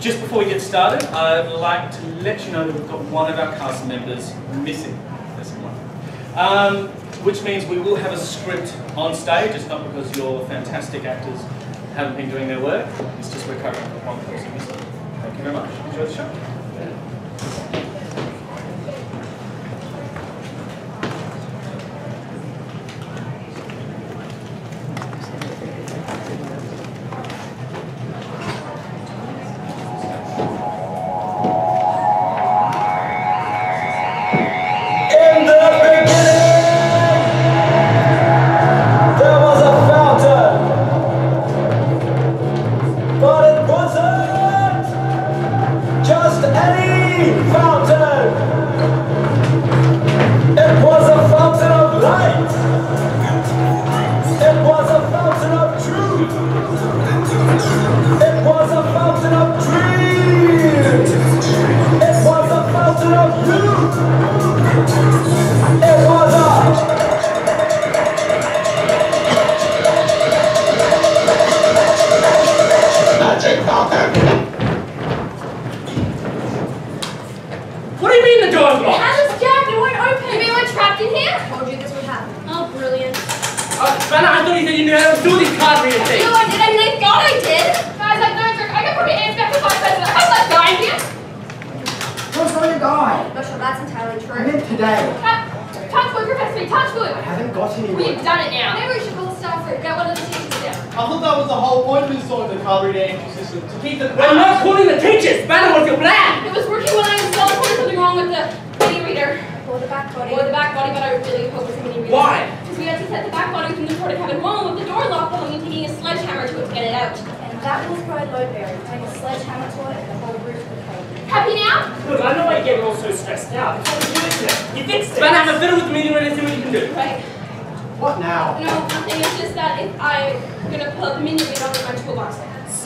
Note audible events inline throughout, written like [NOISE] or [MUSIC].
just before we get started, I'd like to let you know that we've got one of our cast members missing this morning. Um, which means we will have a script on stage. It's not because your fantastic actors haven't been doing their work. It's just we're covering one person missing. Thank you very much. Enjoy the show.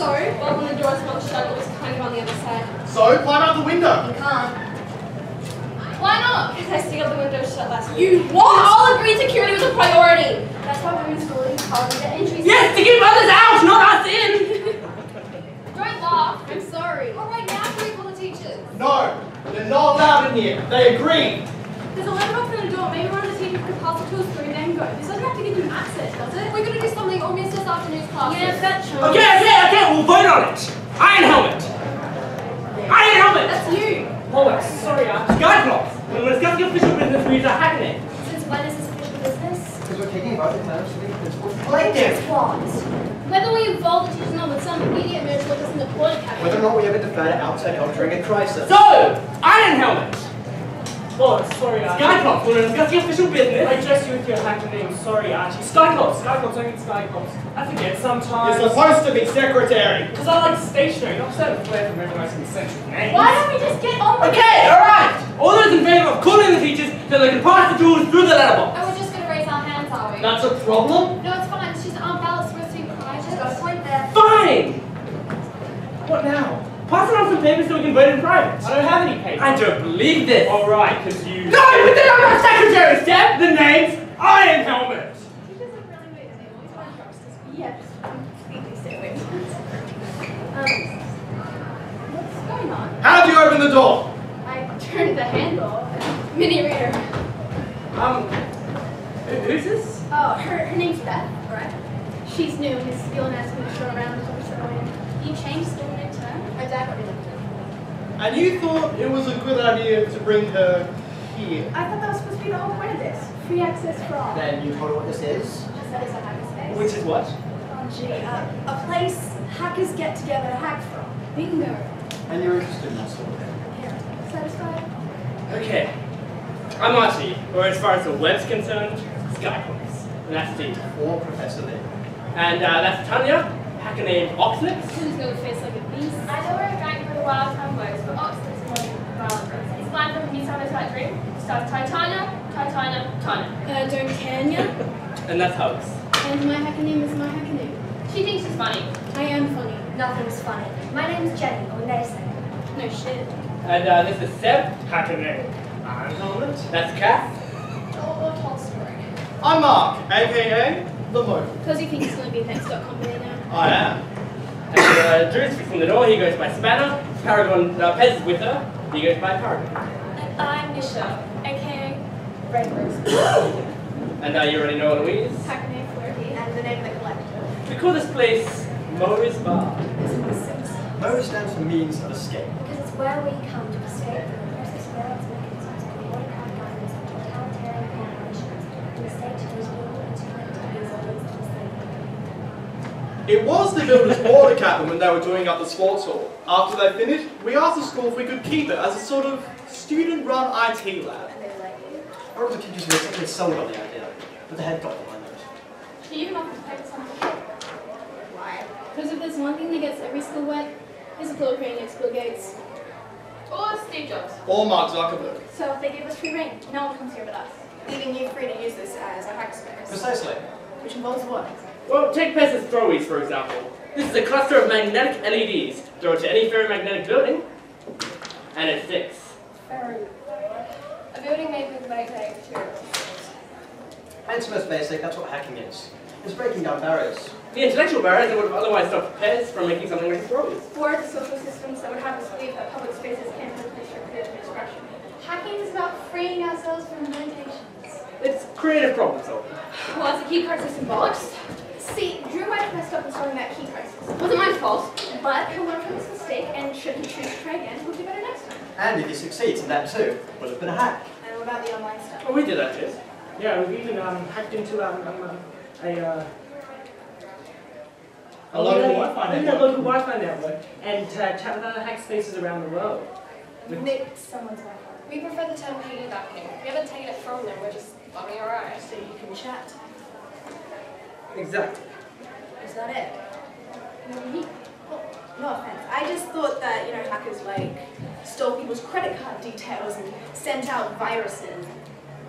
So, well, when the door swung shut, it was kind of on the other side. So climb out the window. You can't. Why not? Because I sealed the window shut last week. You what? We all agreed security was a priority. That's why we're installing carbon entries. Yes, to keep others out, not us in. [LAUGHS] Don't laugh. I'm sorry. All right, now can we call the teachers? No, they're not allowed in here. They agreed. There's a letterbox in the door. Maybe one of the teachers could pass the tools through then go. This doesn't have to give them access, does it? We're gonna do something or miss this afternoon's class. Yeah, that's true. Okay, okay, okay, we'll vote on it. Iron helmet. Iron helmet. That's you. Oh, I'm sorry, Arch. Skyclops. When we're discussing official business, we use a hackney. Since when is this official business? Because we're taking a vote in terms of the principal It's collective. what? Whether we involve the teachers or not with some idiot merge with us in the porta cabin. Whether or not we ever defer to outside help during a crisis. So, iron helmet. Oh, sorry, Archie. Skyclops. When we're discussing official business. I business. address you with your hacker name. Sorry, Archie. Skyclops. Skyclops. I mean Skyclops. I forget sometimes. You're supposed to be secretary. Because I like stationery, not set of flair for memorizing essential names. Why don't we just get on with it? Okay, alright. All those in favor of calling the teachers so they can pass the tools through the letterbox. And we're just gonna raise our hands, are we? That's a problem? No, it's fine. It's just our ballot's supposed to be quiet. Just got a point there. Fine. What now? Pass around some papers so we can vote in private. I don't have any papers. I don't believe this. Alright, because you. No, but then I'm not secretary, Steph. The name's Iron Helmet. Teachers have really made it. Always want to trust us. Yes. Completely stay away from it. Um, what's going on? How do you open the door? I turned the handle. Mini reader. Um, who's this? Oh, her, her name's Beth, right? She's new. Miss Gillen asked me to show her around before we settle in. You changed school midterm? Her dad got rid of her. And you thought it was a good idea to bring her here. I thought that was supposed to be the whole point of this. Free access for all. Then you told her what this is. She said it's a hackerspace. Which is what? Oh, gee, uh, a place hackers get together to hack from. Bingo. And you're interested in that sort of thing. Here. Satisfied? Okay. I'm Archie, or as far as the web's concerned, Skyclops. And that's Steve. Or Professor Lee. And uh, that's Tania, hacker named Oxnix. Who's gonna face like a beast? I know where a gang for the wild time works, but Oxford's more violent groups. It's land from New South Wales Dream. Starts Titania, Titania, Tanya. Uh, don't Tanya. And that's Hugs. And my hacker name is my hacker name. She thinks she's funny. I am funny. Nothing's funny. My name's Jenny, or Nelson. No shit. And uh, this is Seb. Hacker name. Iron helmet. That's Cath. Or, or tall story. I'm Mark, aka the Moat. Because you think it's gonna be a thanks.com millionaire. I am. And uh, Drew's fixing the door. He goes by Spanner. Paragon uh, Pez is with her. He goes by Paragon. And I'm Nisha, aka Red Rose. And uh, you already know Louise. Hackney Flirty. And the name of the collector. We call this place Moe's Bar. Mo stands for means of escape. Because it's where we come to escape from the oppressive spirits, mechanisms, and autocratic governments and totalitarian corporations, to mistake to use evil and to collect to use organs and slavery. It was the builder's water cabin when they were doing up the sports hall. After they finished, we asked the school if we could keep it as a sort of student-run IT lab. And they were like, Or the teachers were simply sold on the idea, but the head got behind it. Do you even have to pay for something? why? Because if there's one thing that gets every school wet, it's a floor crane next Bill Gates. Or Steve Jobs? Or Mark Zuckerberg. So if they give us free reign, no one comes here but us. Leaving you free to use this as a hackspace. Precisely. Which involves what? Well, take Pez's throwies, for example. This is a cluster of magnetic LEDs. Throw it to any ferromagnetic building, and it sticks. Very. A building made with magnetic materials. And it's most basic, that's what hacking is. It's breaking down barriers. The intellectual barriers that would have otherwise stopped Pez from making something like throwies. Or the social systems that would have us believe that public spaces can't be restricted to expression. Hacking is about freeing ourselves from limitations. It's creative problem solving. Well, is the key card system bollocks? See, Drew might have messed up in starting that key crisis. Wasn't my fault. But he'll learn from his mistake, and should he choose to try again, he'll do better next time. And if he succeeds in that too, would have been a hack. And what about the online stuff? Oh, we did that, too. Yeah, we even um, hacked into um, um, um, a, uh, A local yeah, Wi-Fi yeah, network. local Wi-Fi network, and uh, chat with other hack spaces around the world. Nick someone's Wi-Fi. We prefer the term piggybacking. We haven't taken it from them, we're just bumming our eyes. So you can chat. Exactly. Is that it? Well, oh, no offense. I just thought that, you know, hackers like stole people's credit card details and sent out viruses.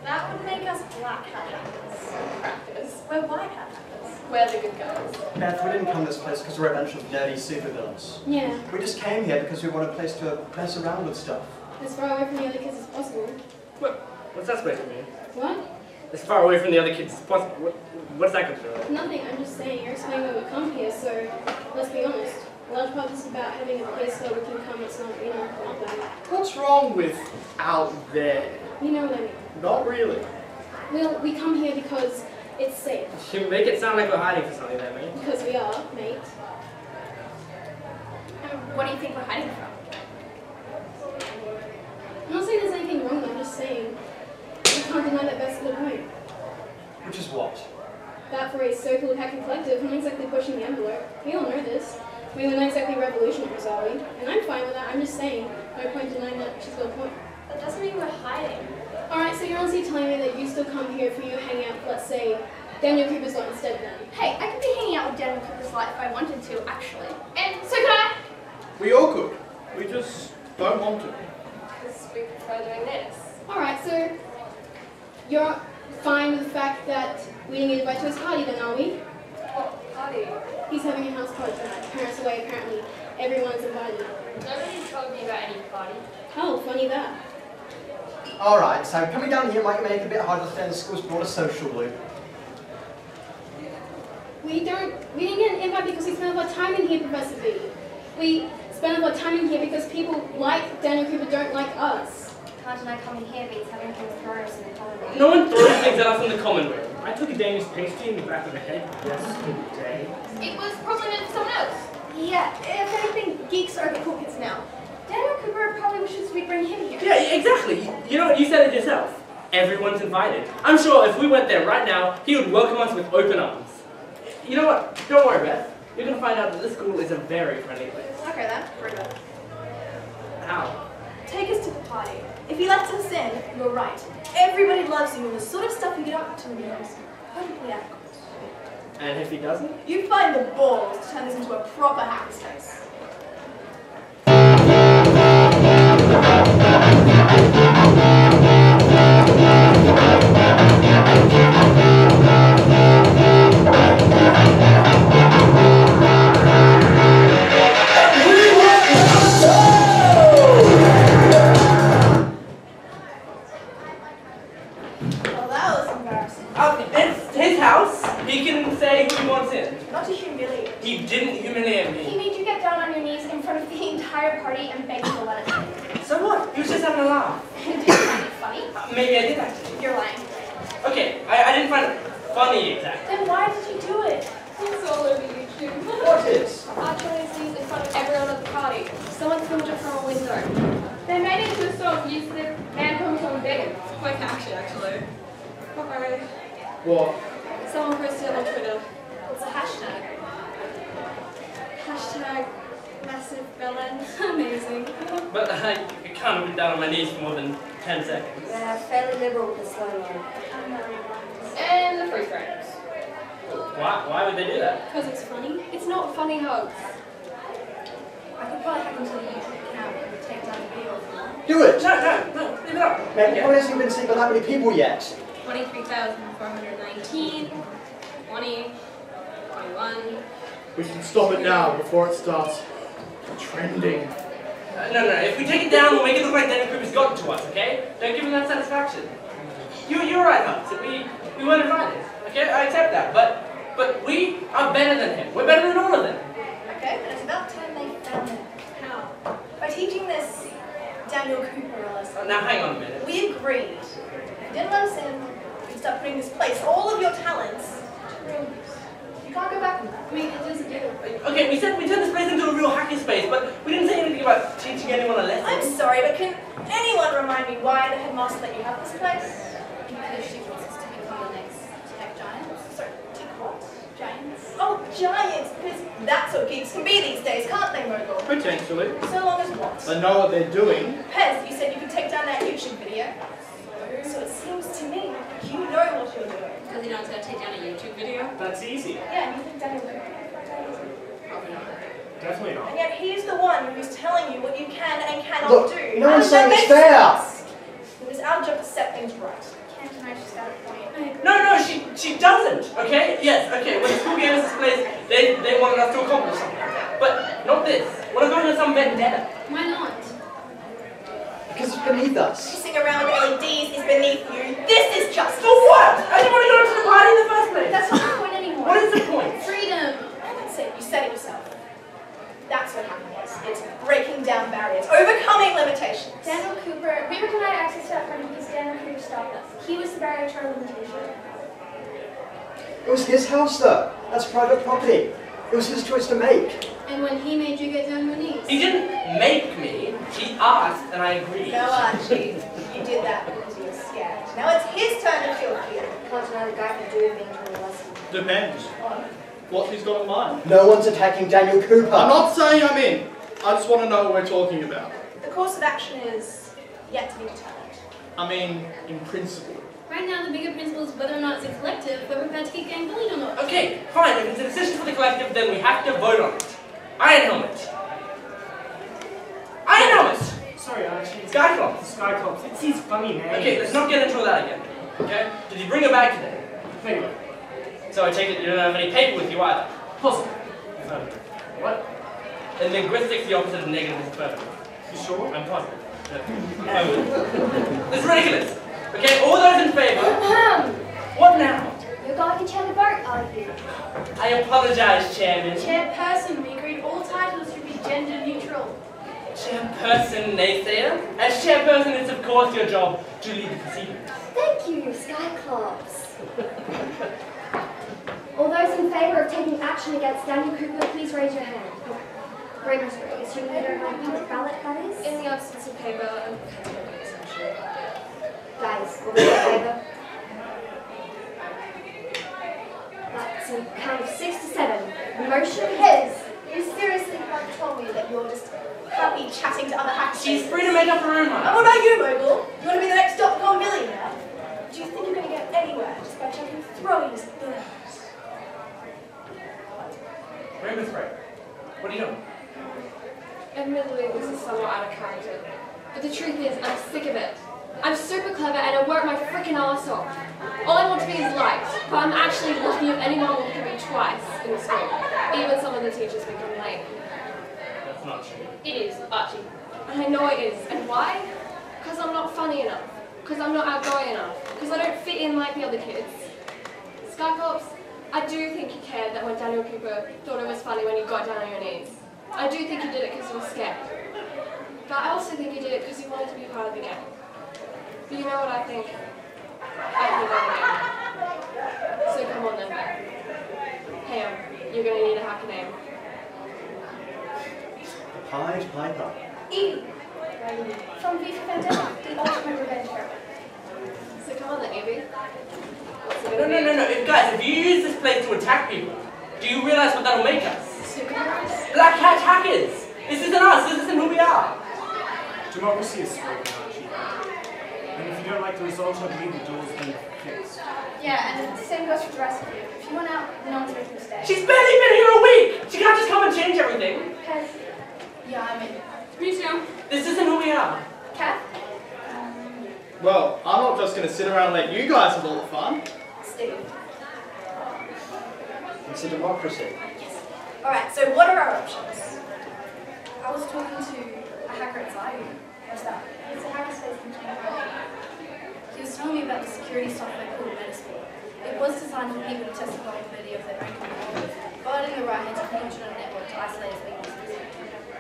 That would make us black hat hackers. Crackers. We're white hat hackers. We're the good guys. Beth, we didn't come to this place because we're a bunch of nerdy supervillains. Yeah, We just came here because we want a place to mess around with stuff. as far away from the other kids as possible. What? What's that supposed to mean? What? As far away from the other kids as possible. What, what's that going to do? Nothing, I'm just saying, you're explaining why we come here, so let's be honest. A large part of this is about having a place where we can come, it's not, you know, not that. What's wrong with out there? You know what I mean. Not really. Well, we come here because it's safe. [LAUGHS] You make it sound like we're hiding for something there, mate. Because we are, mate. And what do you think we're hiding from? I'm not saying there's anything wrong, I'm just saying you can't deny that that's the point. Which is what? That for a so-called hacking collective, we're not exactly pushing the envelope. We all know this. I mean, we're not exactly revolutionaries, are we? And I'm fine with that, I'm just saying, no point denying that she's got a point. That doesn't mean we're hiding. Alright, so you're honestly telling me that you still come here for you hang out, let's say, Daniel Cooper's lot instead then? Hey, I could be hanging out with Daniel Cooper's lot if I wanted to, actually. And so can I? We all could. We just don't want to. Because we prefer doing this. Alright, so you're fine with the fact that we didn't get invited to his party then, are we? What party? He's having a house party tonight. Parents away, apparently. Everyone's invited. Nobody told me about any party. Oh, funny that. Alright, so coming down here might make it a bit harder to stay in the school's broader social loop. We don't, we didn't get an invite because we spent a lot of time in here, Professor B. We spent a lot of time in here because people like Daniel Cooper don't like us. Can't deny coming here beats having things thrown at us in the common room. No one throws things at us in the common room. I took a Danish pastry in the back of the head yesterday. It was probably meant for someone else. Yeah, if anything, geeks are the cool kids now. Daniel Cooper probably wishes we'd bring him here. Yeah, exactly. You- You know what? You said it yourself. Everyone's invited. I'm sure if we went there right now, he would welcome us with open arms. You know what? Don't worry, Beth. You're gonna find out that this school is a very friendly place. Okay then, bring it. How? Take us to the party. If he lets us in, you're right. Everybody loves you and the sort of stuff you get up to is perfectly adequate. And if he doesn't? You find the balls to turn this into a proper hackspace. Well, Do it! No, no, no, leave it up. Man, you probably hasn't been seen by that many people yet. 23,419, 20, 21. We should stop it now before it starts trending. Uh, no, no, no, if we take it down, we'll make it look like Daniel has gotten to us, okay? Don't give him that satisfaction. You, you're right, Hugs. We, we weren't invited, okay? I accept that, but, but we are better than him. We're better than all of them. Okay, and it's about time they found it. How? By teaching this Daniel Cooper a lesson. Uh, now, hang on a minute. We agreed. You didn't let us in, we'd start putting this place, all of your talents. You can't go back. I mean, it doesn't do. Okay, we said we turned this place into a real hacker space, but we didn't say anything about teaching anyone a lesson. I'm sorry, but can anyone remind me why the headmaster let you have this place? Because she wants us to become the next tech giants. Sorry, tech what? Giants. Oh, giants! Because that's what geeks can be these days, can't they, Mogul? Potentially. So long as what? I know what they're doing. Pez, you said you could take down that YouTube video. So it seems to me you know what you're doing. Because you know it's going to take down a YouTube video. That's easy. Yeah, and you think Daniel Cooper can find that easy. Probably not. Definitely not. And yet he's the one who's telling you what you can and cannot Look, do. no one's saying it's makes fair. sense. It is our job to set things right. Can't deny she's got a point. No, no, she she doesn't. Okay, yes, okay. When the school gave us this place, they they wanted us to accomplish something, but not this. We're not going on some vendetta. Why not? Because it's beneath us. Kissing around LEDs is beneath you. This is justice. For what? I didn't want to go to the party in the first place. That's not the point anymore. What is the point? Freedom. That's it. You said it yourself. That's what happened was. It's breaking down barriers, overcoming limitations. Daniel Cooper, we were denied access to that party because Daniel Cooper stopped us. He was the barrier to our limitation. It was his house, though. That's private property. It was his choice to make. And when he made you get down on your knees. He didn't make me. He asked, and I agreed. No, Archie. You did that because you were scared. Now it's his turn to feel fear. Can't deny the guy can do being told a lesson. Depends. Oh. What he's got in mind. No one's attacking Daniel Cooper. I'm not saying I'm in. I just want to know what we're talking about. The course of action is yet to be determined. I mean, in principle. Right now, the bigger principle is whether or not it's a collective, but we're about to keep getting bullied or not. Okay, fine. If it's a decision for the collective, then we have to vote on it. Iron helmet. Iron helmet. Sorry, Archie. Skyclops. Skyclops. It's his funny name. Okay, let's not get into all that again. Okay? Did you bring a bag today? Anyway, So I take it you don't have any paper with you either. positive. Affirmative. What? In linguistics, the opposite of negative is affirmative. You sure? I'm positive. No. [LAUGHS] Affirmative. This is ridiculous. Okay, all those in favor? What now? You're going to chair the vote, are you? I apologize, Chairman. Chairperson, we agreed all titles should be gender neutral. Chairperson Naysayer. As chairperson, it's of course your job to lead the proceedings. Thank you, Skyclops. All those in favour of taking action against Daniel Cooper, please raise your hand. Raymond's Street, assuming you don't public ballot, that is. In the absence of paper, I'm essentially. Guys, all those in favour? That's a count of six to seven. Motion Pez, you seriously can't tell me that you're just happy chatting to other hackers. She's free to make up her own mind. And what about you, Mogul? You want to be the next dot com millionaire? Do you think you're going to get anywhere just by chucking throwies at birds? Rainbow Thread. What are you doing? Admittedly, this is somewhat out of character. But the truth is, I'm sick of it. I'm super clever and I work my freaking ass off. All I want to be is liked, but I'm actually lucky if anyone will look at me twice in the school. Even some of the teachers think I'm lame. That's not true. It is, Archie. And I know it is. And why? Because I'm not funny enough. Because I'm not outgoing enough. Because I don't fit in like the other kids. Skyclops, I do think you cared that when Daniel Cooper thought it was funny when you got down on your knees. I do think you did it because you were scared. But I also think you did it because you wanted to be part of the gang. But you know what I think? I think I'm the. So come on then, Ben. Ham, you're gonna need a happy name. Pied Piper. Evie, from V for Vendetta, the ultimate revenge hero. So come on then, Evie. No, no, no, no. If, guys, if you use this place to attack people, do you realize what that'll make us? Black Hat hackers! This isn't us, this isn't who we are. Democracy is spoken, Archie. And if you don't like the result, I believe the door's been fixed. Yeah, and the same goes for the rest of you. If you want out, no one's making a mistake. She's barely been here a week! She can't just come and change everything. Kaz, yeah, I'm in. Me too. This isn't who we are. Cath, Well, I'm not just going to sit around and let you guys have all the fun. Steve. It's a democracy. Yes. Alright, so what are our options? I was talking to a hacker at Zygon. What's that? It's a hackerspace in Shanghai. He was telling me about the security software called Metasploit. It was designed for people to test the vulnerability of their own computers, but in the right hands, you can launch it on a network to isolate its weaknesses.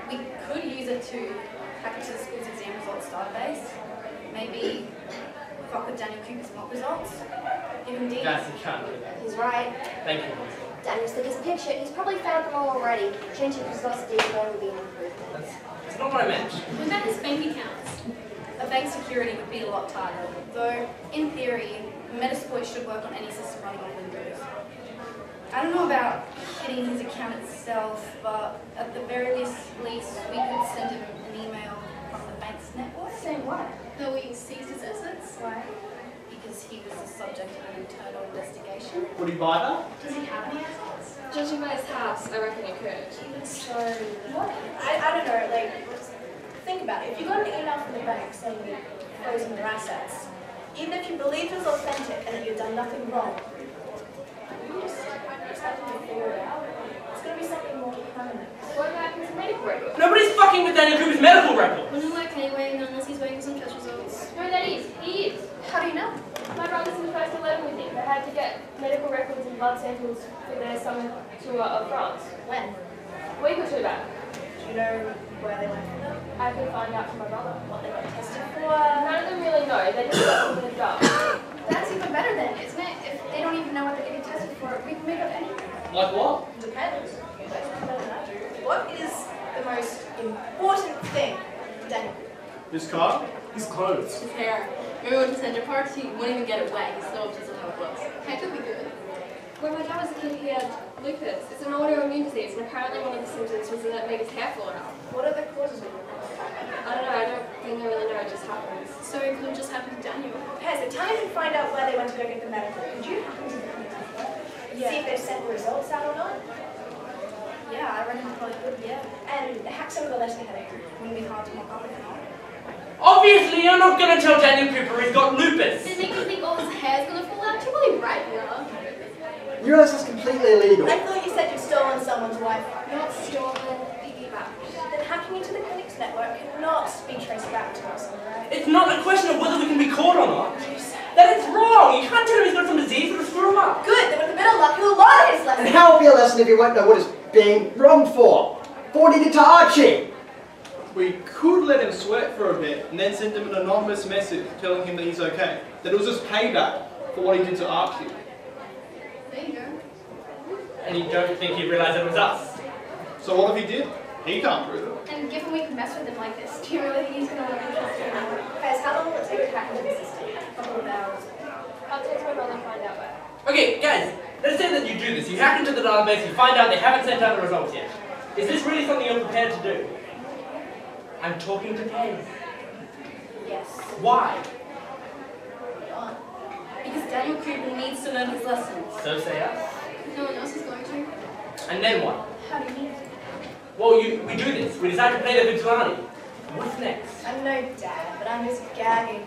We could use it to hack into the school's exam results database. Maybe fuck with Daniel Cooper's mock results. If indeed, Guys, you can't. He's right. Thank you. Daniel's took his picture. He's probably found them all already. Changing results to data would be an improvement. That's, that's not what I meant. What about his bank accounts? A bank security would be a lot tighter, though in theory, Metasploit should work on any system running on Windows. I don't know about hitting his account itself, but at the very least, least we could send him an email from the bank's network. Saying what? That we seized his assets? Why? Because he was the subject of an internal investigation. Would you buy that? Does he have any assets? Judging by his house, I reckon you could. So, what? I, I don't know, like, think about it. If you got an email from the bank saying you'd frozen your assets, even if you believed it was authentic and that you'd done nothing wrong, you just, just have to figure it out. It's going to be something more permanent. What about his medical record? Nobody's fucking with Daniel Cooper's medical record. Wouldn't work anyway, unless he's waiting for some test results. No, that is. He is. How do you know? My brother's in the first 11 with him. They had to get medical records and blood samples for their summer tour of France. When? A week or two back. Do you know where they went from them? I can find out from my brother. What they got tested for? None of them really know. They just got them in a jar. That's even better then, isn't it? If they don't even know what they're getting tested for, we can make up anything. Like what? Depends. You guys know better than I do. What is the most important thing, Daniel? This car? His clothes. His hair. Remember when he sent your parts? He wouldn't even get it wet. He's so doesn't know what it was. That could be good. When my dad was a kid, he had lupus. It's an autoimmune disease, and apparently one of the symptoms was that it made his hair fall out. What are the causes of it? I don't know. I don't think they really know. It just happens. So it could just happen to Daniel. Okay, so tell me if find out where they went to go get the medical. Could you happen to see if they've sent the results out or not? Yeah, I reckon they probably would, yeah. And the some of the letter headache. Wouldn't be hard to mock up if not. Obviously, you're not gonna tell Daniel Cooper he's got lupus. Does it make you think all his hair's gonna fall out? You're probably right, yeah. You realize that's completely illegal. I thought you said you'd stolen someone's wife. Not stolen, piggyback. Then hacking into the clinic's network cannot be traced back to us, alright? It's not a question of whether we can be caught or not. That is wrong. You can't tell him he's got some disease that'll screw him up. Good, then with a bit of luck, he'll learn his And how will be a lesson if you won't know what is being wrong for? For what he did to Archie! We could let him sweat for a bit and then send him an anonymous message telling him that he's okay. That it was just payback for what he did to Archie. There you go. And you don't think he'd realize it was us. So what if he did? He can't prove it. And given we can mess with him like this, do you really think he's going to want to trust him? Guys, how long will it take to hack into the system? A couple of hours. I'll text my brother and find out where. Okay, guys, let's say that you do this. You hack into the database, you find out they haven't sent out the results yet. Is this really something you're prepared to do? I'm talking to Kay. Yes. Why? Because Daniel Cooper needs to learn his lessons. So say us. No one else is going to. And then what? How do you mean? Well, you, we do this. We decide to play the vigilante. What's next? I'm no dad, but I'm just gagging.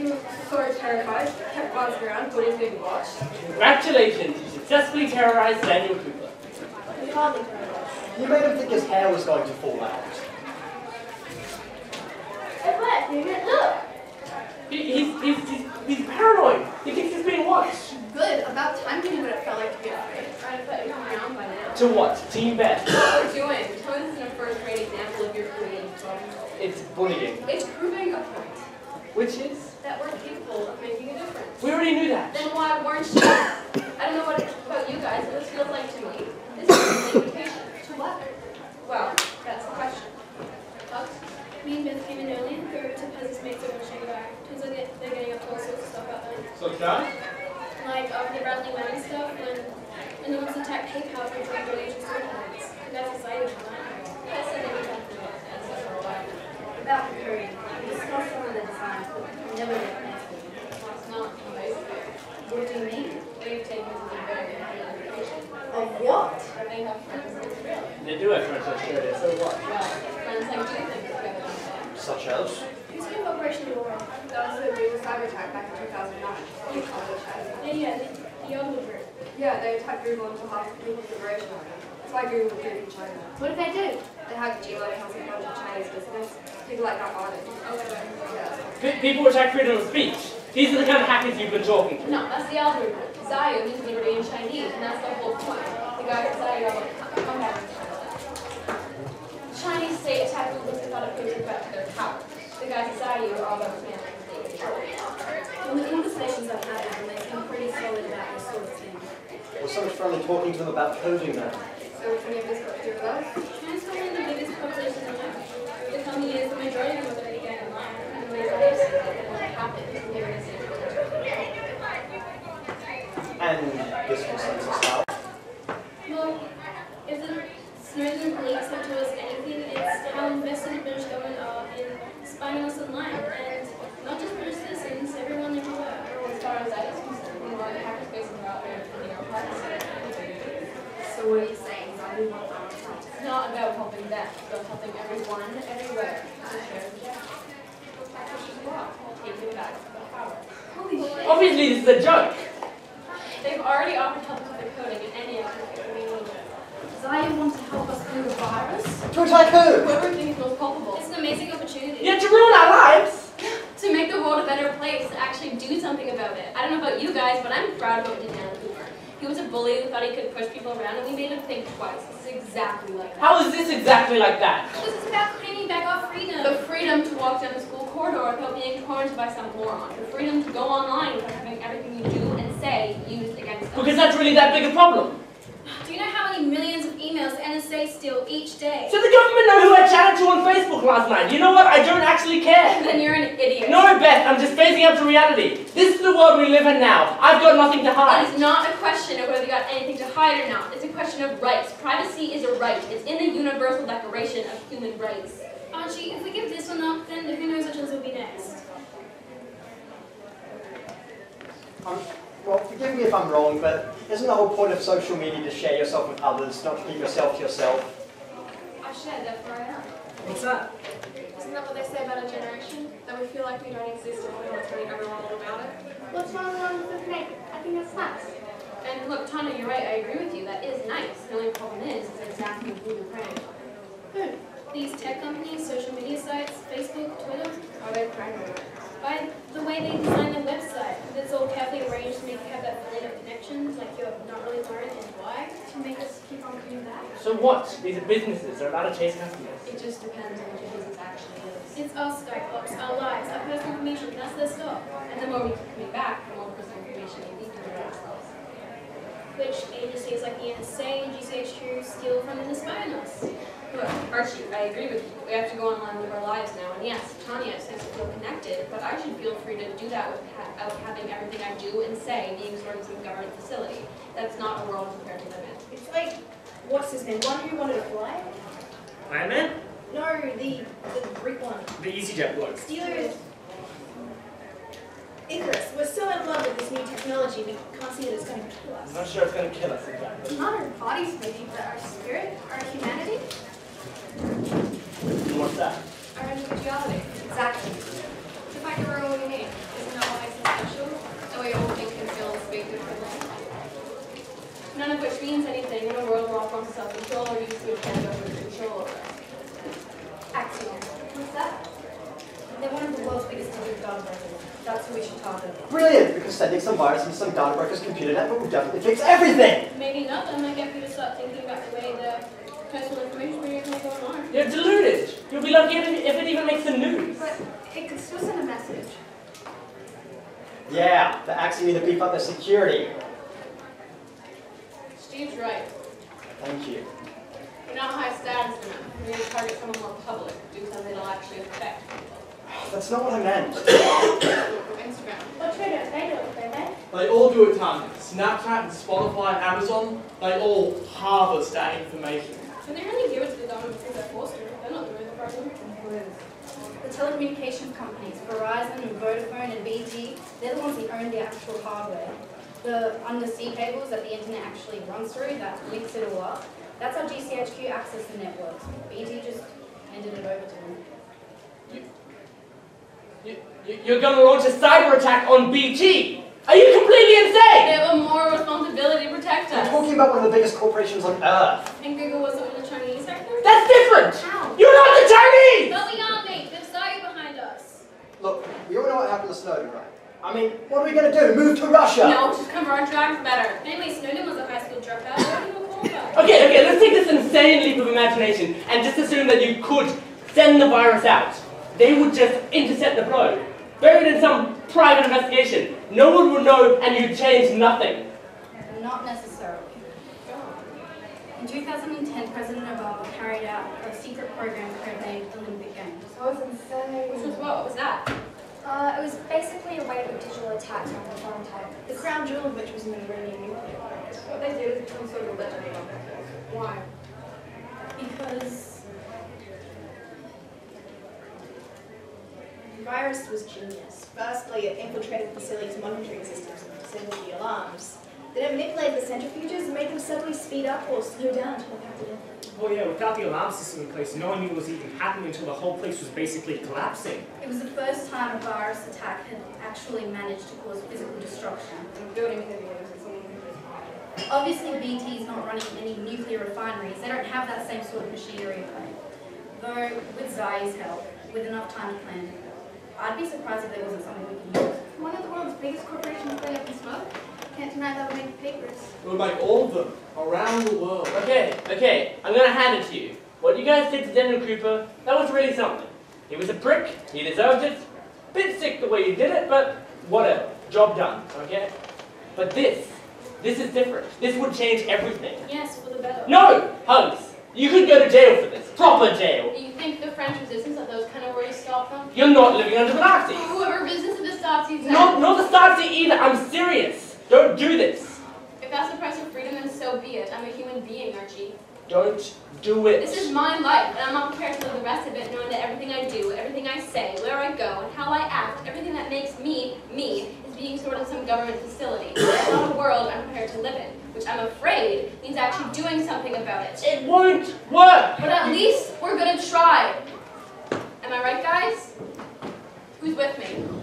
He was so terrified, kept glancing around, but he was being watched. Congratulations, you successfully terrorized Daniel Cooper. He hardly heard. You made him think his hair was going to fall out. It worked, didn't it? Look! He, he's, he's, he's, he's paranoid. He thinks he's being watched. Good, about time he knew what it felt like to be afraid. I'd put you around by now. To what? Team Beth. What we're doing. Tell me this is a first grade example of your creative. It's bullying. It's proving a point Which is? That we're capable of making a difference. We already knew that. Then why weren't you? I don't know what it, about you guys, but this feels like to me. This is an invitation. To what? Well, that's the question. Bugs? Me and Beth came in early and threw to Pez's mates over in Shanghai. Turns out they- they're getting up to all sorts of stuff out there. So that? Like, um, the Bradley Manning stuff, and, and the ones that attack PayPal for drug donations to accounts. And that's exciting, right? I said that we talked about that stuff for a while. About the coding, we discussed some of the designs, but never did an estimate. It's not invasive. What do you mean? They've taken to the very invitation. Of what? They have friends in Australia. They do have friends in Australia, so what? Well, friends like you think it's better than that. Such as? Who's kind of Operation Aurora? That was the big cyber attack back in 2009. You published that. Yeah, yeah, the, the Yahoo group. Yeah, they attacked Google until half of Google's liberation. That's why Google was in China. What did they do? They hacked Gmail accounts of a bunch of Chinese business. People like that on it. Oh, yeah. Pe- People which have freedom of speech. These are the kind of hackers you've been talking to. No, that's the algorithm. Zayu means liberty in Chinese, and that's the whole point. The guy at Zayu have a comeback. Chinese state attack Google because they thought it a threat to their power. The guys at Zayu are all about commanding the state. From the conversations I've had with them, they seem pretty solid about this sort of thing. Was so much fun in talking to them about coding then? So which one of this got to do with us? China's probably the biggest population on Earth. The coming the majority of them are going to get in line. And the majority of them are going to happen. They're going to see And this consensus how? Well, if the Snowden police have told us anything, it's how invested the British government are in spying us online. And not just British citizens, everyone everywhere. As far as that is concerned, the more the hacker spaces are out there defending our privacy. So what are you saying? Zayu wants our account. It's not about helping them, it's about helping everyone, everywhere, to share the gap. Which is wrong. Taking back the power. Holy shit. Obviously, this is a joke. They've already offered help with the coding and any application we need. Zayu wants to help us through the virus? To attack who? Whoever thinks most culpable. It's an amazing opportunity. You have to ruin our lives. To make the world a better place, to actually do something about it. I don't know about you guys, but I'm proud of what we did Dan Cooper. He was a bully who thought he could push people around, and we made him think twice. This is exactly like that. How is this exactly like that? Because it's about claiming back our freedom. The freedom to walk down the school corridor without being cornered by some moron. The freedom to go online without having everything you do and say used against us. Because that's really that big a problem. Do you know how many millions of emails the NSA steal each day? So the government know who I chatted to on Facebook last night. You know what? I don't actually care. [LAUGHS] then you're an idiot. No, Beth, I'm just facing up to reality. This is the world we live in now. I've got nothing to hide. It is not a question of whether you got anything to hide or not. It's a question of rights. Privacy is a right. It's in the Universal Declaration of Human Rights. Archie, if we give this one up, then who knows which ones will be next? Um, well, forgive me if I'm wrong, but isn't the whole point of social media to share yourself with others, not to keep yourself to yourself? I share, that for I am. What's that? Isn't that what they say about our generation? That we feel like we don't exist and we want to tell everyone all about it? What's wrong with this name? I think that's nice. And look, Tana, you're right. I agree with you. That is nice. The only problem is, is exactly who you're praying on. Who? These tech companies, social media sites, Facebook, Twitter? Are they praying on it? By the way they design the website, it's all carefully arranged to make you have that feeling of connection, like you're not really worried and why, to make us keep on coming back. So what? These are businesses. They're about to chase customers. It just depends on what your business actually is. It's our Skybox, our lives, our personal information, that's their stuff. And the more we keep coming back, the more personal information we leak about ourselves. Which agencies like the NSA and GCHQ steal from and spy on us. Look, Archie, I agree with you. We have to go online and live our lives now. And yes, Tania says to feel connected, but I should feel free to do that without having everything I do and say being stored in some government facility. That's not a world I'm prepared to live in. It's like, what's his name? One who wanted to fly? Iron Man? No, the the Greek one. The EasyJet bloke. Steelers. Icarus. We're so in love with this new technology, we can't see that it's going to kill us. I'm not sure it's gonna kill us exactly. Not our bodies, maybe, but our spirit, our humanity, What's that? Our individuality. exactly. If I can remember what you mean, isn't that what makes us special? That we all think and feel and speak differently. None of which means anything in a world where all forms of self-control are used to extend government control over us. Acxiom. What's that? They're one of the world's biggest digital data brokers. That's who we should target. Brilliant, because sending some virus into some data broker's computer network will definitely fix everything. Maybe not, but I might get people to start thinking about the way the personal information we are going to go on. You're deluded. You'll be lucky if it, even makes the news. But it could still send a message. Yeah, the Acxiom need to beef up their security. Steve's right. Thank you. We're not high status enough. We need to target someone more public, do something that'll actually affect people. That's not what I meant. Instagram. What traders? They do it, don't they? They all do it, Tania. Snapchat and Spotify and Amazon, they all harvest that information. Can they really give it to the government because they're forced to? They're not the real problem. The telecommunications companies, Verizon and Vodafone and BT, they're the ones that own the actual hardware. The undersea cables that the internet actually runs through, that links it all up, that's how GCHQ access the networks. BT just handed it over to them. You, you, you're gonna launch a cyber attack on BT. Are you completely insane? They have a moral responsibility to protect I'm us. talking about one of the biggest corporations on earth. And Google wasn't in the Chinese sector? That's different. How? You're not the Chinese. But we are, mate. They've started behind us. Look, we all know what happened to Snowden, right? I mean, what are we going to do? Move to Russia? No, just cover our tracks better. Anyway, Snowden was a high school dropout. What do you qualify? Okay, okay, let's take this insane leap of imagination and just assume that you could send the virus out. They would just intercept the flow, buried in some private investigation. No one would know and you'd change nothing. Not necessarily. In 2010, President Obama carried out a secret program codenamed Olympic Games. That was insane. Which was what? What was that? Uh, it was basically a wave of digital attacks on the foreign type. The crown jewel of which was an Iranian nuclear What they did is some sort of religion. Why? Because virus was genius. Firstly, it infiltrated the facility's monitoring systems and disabled the alarms. Then it manipulated the centrifuges and made them suddenly speed up or slow down until it acted Oh yeah, without the alarm system in place, no one knew what was even happening until the whole place was basically collapsing. It was the first time a virus attack had actually managed to cause physical destruction. Building headwaters and someone who was Obviously, BT is not running any nuclear refineries. They don't have that same sort of machinery at home. Though, with Zai's help, with enough time to plan, I'd be surprised if there wasn't something we could use. One of the world's biggest corporations going up in smoke? Can't deny that would make the papers. It would make all of them around the world. Okay, okay, I'm gonna hand it to you. What you guys did to Daniel Cooper, that was really something. He was a prick, he deserved it. Bit sick the way you did it, but whatever. Job done, okay? But this, this is different. This would change everything. Yes, for the better. No! Hugs! You could go to jail for this. Proper jail. Do you think the French resistance at those kind of worries stop them? You're not living under the Nazis. Whoever resisted the Nazis then. Not, not the Stasi either. I'm serious. Don't do this. If that's the price of freedom, then so be it. I'm a human being, Archie. Don't do it. This is my life, and I'm not prepared to live the rest of it knowing that everything I do, everything I say, where I go, and how I act, everything that makes me, me, stored in some government facility. It's not a world I'm prepared to live in, which I'm afraid means actually doing something about it. It won't work. But at least we're gonna try. Am I right, guys? Who's with me?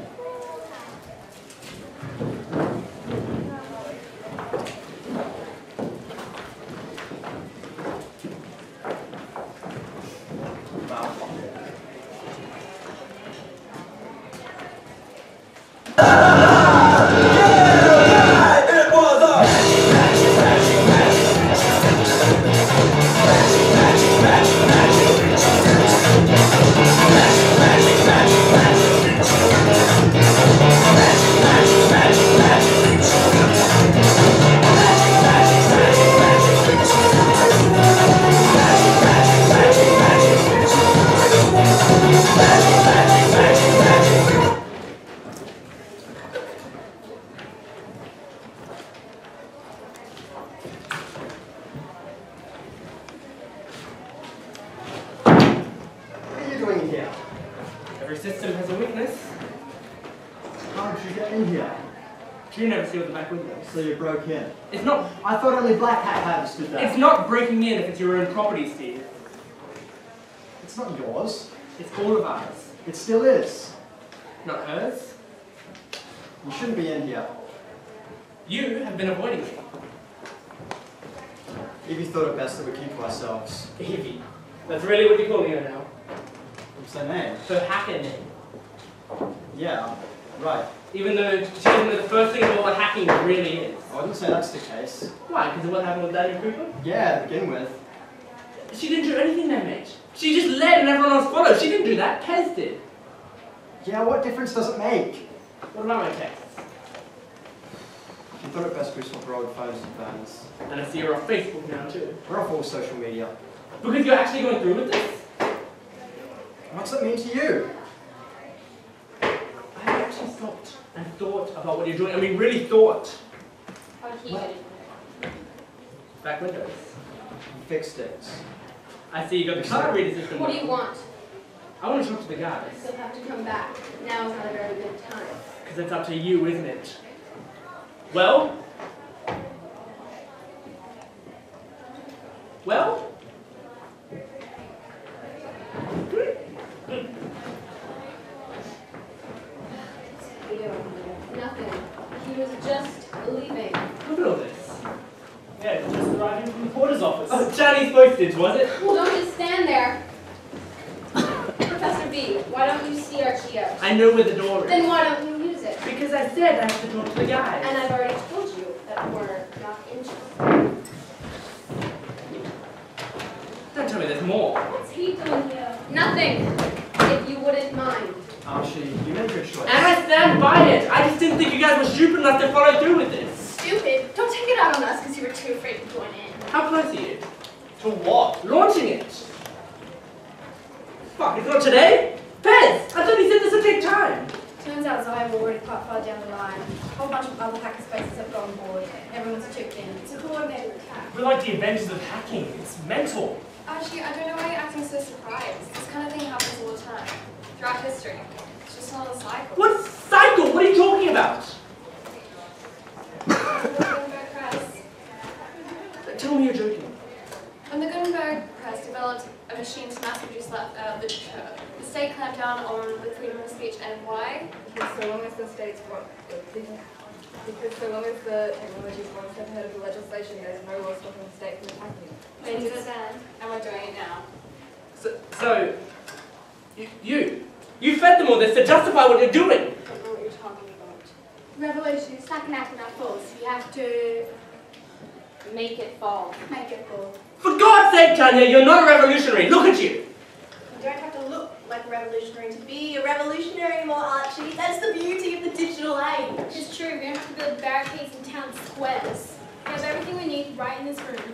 Your system has a weakness. How did you get in here? You never sealed the back window. So you broke in. It's not... I thought only Black Hat Habs do that. It's not breaking in if it's your own property, Steve. It's not yours. It's all of ours. It still is. Not hers. You shouldn't be in here. You have been avoiding me. Evie thought it best that we keep to ourselves. Evie, that's really what you call me now. Her name? Her hacker name. Yeah, right. Even though she doesn't the first thing of all what hacking really is. I wouldn't say that's the case. Why? Because of what happened with Daniel Cooper? Yeah, to begin with. She didn't do anything there, mate. She just led and everyone else followed. She didn't do that. Pez did. Yeah, what difference does it make? What about my texts? She thought it best we swap our old phones and plans. And I see you're on Facebook now too. We're off all social media. Because you're actually going through with this? What's that mean to you? I actually stopped and thought about what you're doing. I mean, really thought. How did he get? Back windows. You fixed it. I see you got the card reader system. What do you want? I want to talk to the guys. You'll have to come back. Now is not a very good time. Because it's up to you, isn't it? Well? Well? Nothing. He was just leaving. Look at all this. Yeah, it's just arriving from the porter's office. Oh, Chinese postage, was it? Well, don't just stand there. Professor B, why don't you see our Cheetos? I know where the door is. Then why don't you use it? Because I said I have to talk to the guys. And I've already told you that we're not interested. Don't tell me there's more. What's he doing here? Nothing. If you wouldn't mind. Archie, you made your choice. And I stand by it. I just didn't think you guys were stupid enough to follow through with this. Stupid. Don't take it out on us because you were too afraid to join in. How close are you? To what? Launching it. Fuck, it's not today? Pez! I thought you said this would take time. Turns out Zion were already quite far down the line. A whole bunch of other hacker spaces have gone board. Everyone's chipped in. It's a coordinated attack. We're like the Avengers of hacking. It's mental. Actually, I don't know why you're acting so surprised. This kind of thing happens all the time. Throughout history. It's just another cycle. What cycle? What are you talking about? The Gutenberg Press. Tell me you're joking. When the Gutenberg Press developed a machine to mass produce la- uh, literature, the state clamped down on the freedom of speech and why? Because so long as the states want, because so long as the technology is one step ahead of the legislation, there's no law stopping the state from attacking it. Means and we're doing it now. So, so you, you, you fed them all this to justify what you're doing. I don't know what you're talking about. Revolution. It's not gonna happen at falls. You have to Make it fall. make it fall. For God's sake, Tania, you're not a revolutionary. Look at you. You don't have to look like a revolutionary to be a revolutionary anymore, Archie. That's the beauty of the digital age. It's true, we don't have to build barricades in town squares. We have everything we need right in this room.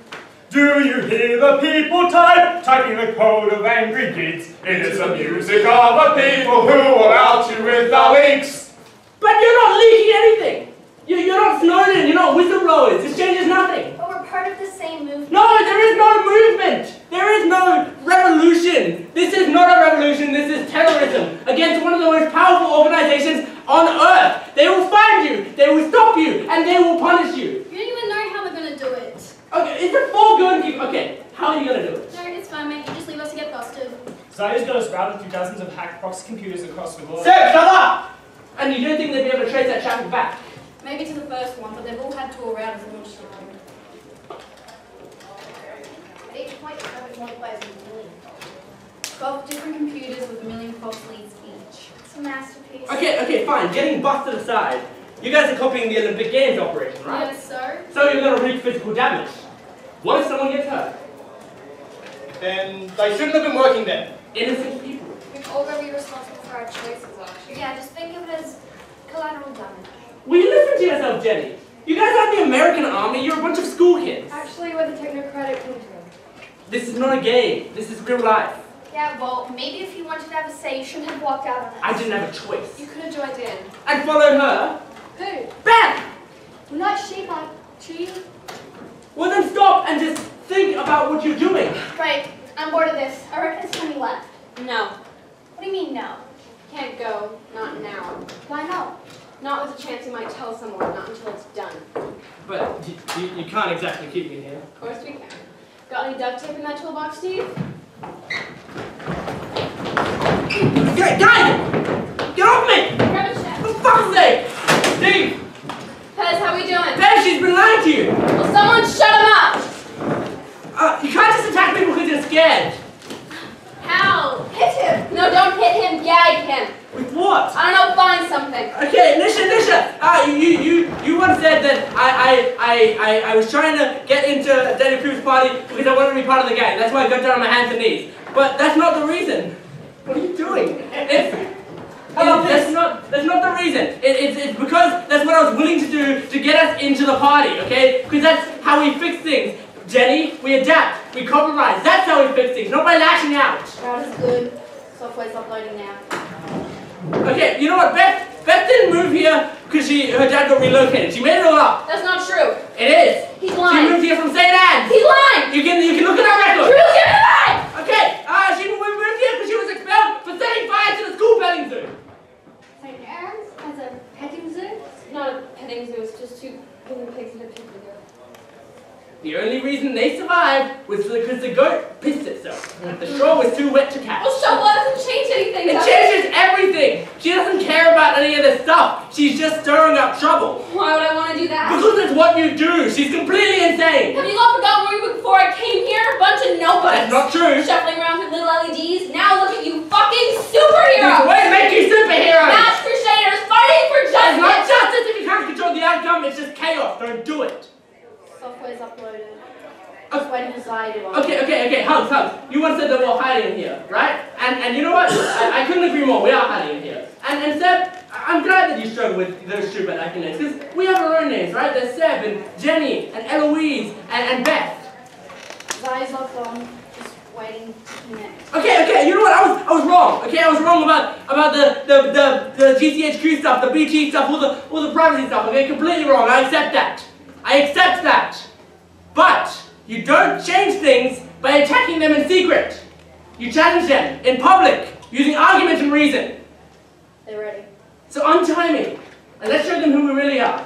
Do you hear the people type? Typing the code of angry kids. It is the music of the people who are out you with the links. But you're not leaking anything. You, you're not Snowden. You're not whistleblowers. This changes nothing. But we're part of the same movement. No, there is no movement. There is no revolution. This is not a revolution, this is terrorism against one of the most powerful organizations on earth. They will find you, they will stop you, and they will punish you. You don't even know how we're gonna do it. Okay, it's a going to Okay, how are you gonna do it? No, it's fine, mate. You just leave us to get busted. Zaya's got us routed through dozens of hacked box computers across the globe. Sir, shut up! And you don't think they'd be able to trace that traffic back? Maybe to the first one, but they've all had tour round of a time. At each point, the traffic multiplies in millions. 12 different computers with a million pixels each. It's a masterpiece. Okay, okay, fine. Getting busted aside, you guys are copying the Olympic Games operation, right? Yes, sir. So you're going to wreak physical damage. What if someone gets hurt? Then they shouldn't have been working there. Innocent people. We've all got to be responsible for our choices, actually. Yeah, just think of it as collateral damage. Will you listen to yourself, Jenny? You guys aren't the American army, you're a bunch of school kids. Actually, we're the technocratic military. This is not a game. This is real life. Yeah, well, maybe if you wanted to have a say, you shouldn't have walked out on us. I didn't have a choice. You could have joined in. I'd follow her. Who? Beth! We're not she, like she. Well then stop and just think about what you're doing. Right, I'm bored of this. I reckon it's time we left. No. What do you mean, no? Can't go. Not now. Why not? Not with a chance you might tell someone, not until it's done. But you, you, you can't exactly keep me here. Of course we can. Got any duct tape in that toolbox, Steve? Get, guys! Get off me! Grab a check. For fuck's sake! Steve! Pez, how we doing? Ben, she's been lying to you! Will someone shut him up? Uh, you can't just attack people because you're scared. How? No, don't hit him. Gag him. With what? I don't know. Find something. Okay, Nisha, Nisha, uh, you, you, you once said that I, I, I, I, I was trying to get into Danny Crew's party because I wanted to be part of the gang. That's why I got down on my hands and knees. But that's not the reason. What are you doing? It's, it- that's not, that's not the reason. It, it's, it's because that's what I was willing to do to get us into the party, okay? Because that's how we fix things. Jenny, we adapt, we compromise. That's how we fix things, not by lashing out. Route is good. Software's uploading now. Okay, you know what, Beth? Beth didn't move here because she her dad got relocated. She made it all up. That's not true. It is. He's She lying. moved here from St. Anne's. He's lying. You can you can look at our record. Drew, give me that! Okay, uh, she we moved here because she was expelled for setting fire to the school petting zoo. St. Aaron's has a petting zoo? Not a petting zoo. It's just two guinea pigs and a pig here. The only reason they survived was because the goat pissed itself. The straw was too wet to catch. Well, shovel doesn't change anything. It does changes everything. She doesn't care about any of this stuff. She's just stirring up trouble. Why would I want to do that? Because it's what you do. She's completely insane. Have you all forgotten where we were before I came here? A bunch of nobodies. That's not true. Shuffling around with little LEDs. Now look at you fucking There's a superheroes! way to make you superheroes. Mass crusaders fighting for It's not justice! justice if you can't control the outcome, it's just chaos. Don't do it. Software's uploaded. Okay. Just waiting for Zai to Okay, okay, okay, Hugs, Hugs. You once said that we're hiding in here, right? And and you know what? I, I couldn't agree more. We are hiding in here. And and Seb, I- I'm glad that you struggle with those stupid acting names because we have our own names, right? There's Seb and Jenny and Eloise and, and Beth. Zai's logged on. Just waiting to connect. Okay, okay, you know what? I was I was wrong. Okay, I was wrong about about the the the, the GCHQ stuff, the BT stuff, all the all the privacy stuff. Okay, completely wrong. I accept that. I accept that. But you don't change things by attacking them in secret. You challenge them in public using argument and reason. They're ready. So untie me and let's show them who we really are.